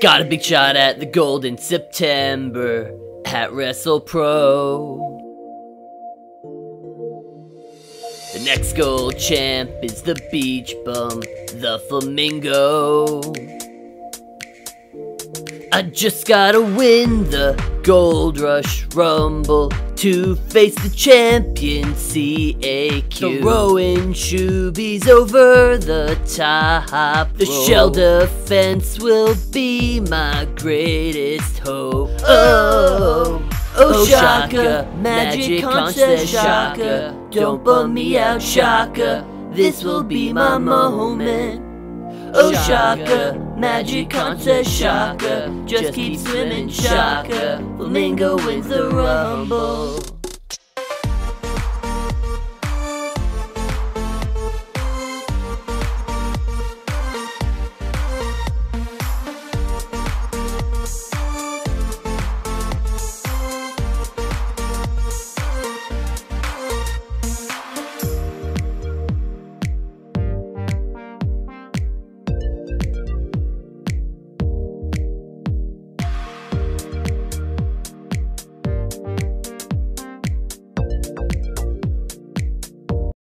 Got a big shot at the gold in September at Wrestle Pro. The next gold champ is the beach bum, the flamingo. I just gotta win the Gold Rush Rumble to face the champion CAQ. The rowing shoobies over the top. The shell defense will be my greatest hope. Oh, oh, Shaka, magic concept, Shaka. Don't bum me out, Shaka. This will be my moment. Oh Shaka, magic contest Shaka, just keep swimming Shaka, Flamingo wins the rumble.